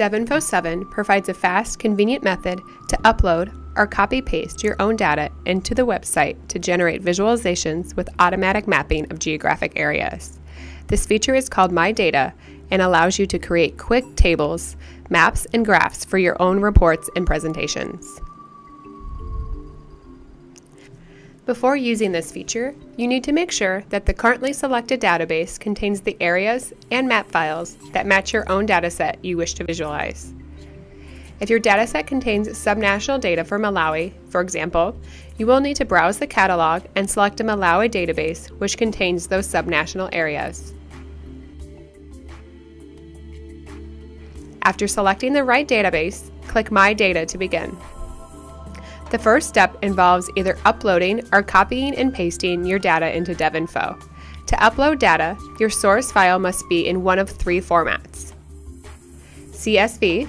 DevInfo 7 provides a fast, convenient method to upload or copy paste your own data into the website to generate visualizations with automatic mapping of geographic areas. This feature is called My Data and allows you to create quick tables, maps, and graphs for your own reports and presentations. Before using this feature, you need to make sure that the currently selected database contains the areas and map files that match your own dataset you wish to visualize. If your dataset contains subnational data for Malawi, for example, you will need to browse the catalog and select a Malawi database which contains those subnational areas. After selecting the right database, click My Data to begin. The first step involves either uploading or copying and pasting your data into DevInfo. To upload data, your source file must be in one of three formats. CSV,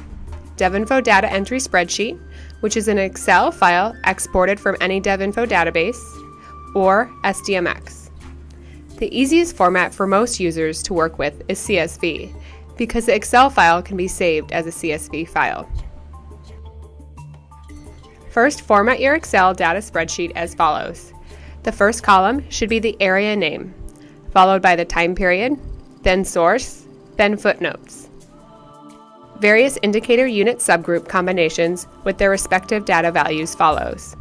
DevInfo Data Entry Spreadsheet, which is an Excel file exported from any DevInfo database, or SDMX. The easiest format for most users to work with is CSV, because the Excel file can be saved as a CSV file. First, format your Excel data spreadsheet as follows. The first column should be the area name, followed by the time period, then source, then footnotes. Various indicator unit subgroup combinations with their respective data values follows.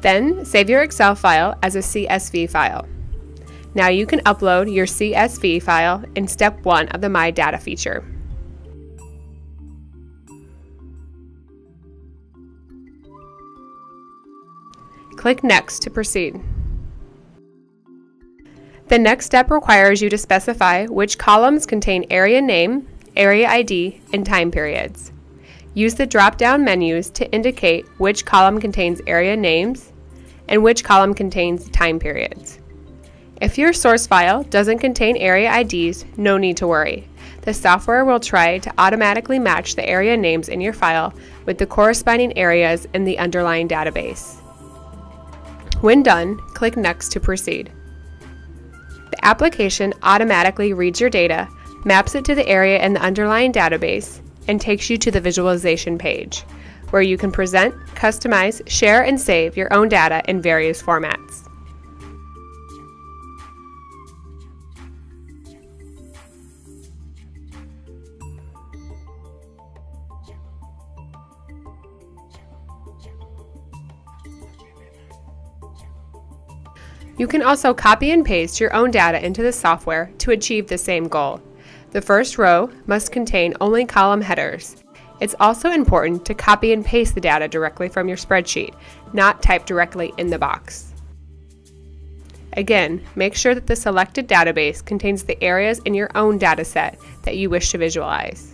Then, save your Excel file as a CSV file. Now you can upload your CSV file in step 1 of the My Data feature. Click Next to proceed. The next step requires you to specify which columns contain area name, area ID, and time periods. Use the drop-down menus to indicate which column contains area names and which column contains time periods. If your source file doesn't contain area IDs, no need to worry. The software will try to automatically match the area names in your file with the corresponding areas in the underlying database. When done, click Next to proceed. The application automatically reads your data, maps it to the area in the underlying database, and takes you to the visualization page, where you can present, customize, share, and save your own data in various formats. You can also copy and paste your own data into the software to achieve the same goal. The first row must contain only column headers. It's also important to copy and paste the data directly from your spreadsheet, not type directly in the box. Again, make sure that the selected database contains the areas in your own dataset that you wish to visualize.